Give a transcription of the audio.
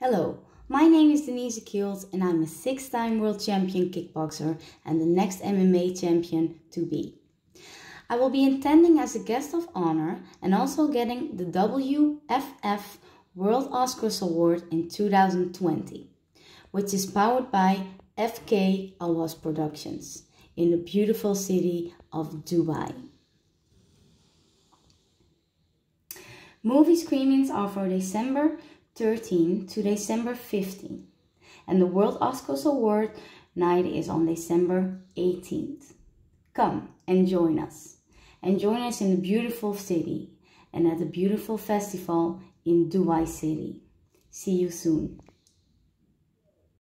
Hello, my name is Denise Kielholtz and I'm a six-time world champion kickboxer and the next MMA champion to be. I will be attending as a guest of honor and also getting the WFF World Oscars Award in 2020, which is powered by FK Awaaz Productions in the beautiful city of Dubai. Movie screenings are for December 13 to December 15, and the World Oscars Award night is on December 18th. Come and join us, and join us in the beautiful city and at the beautiful festival in Dubai City. See you soon.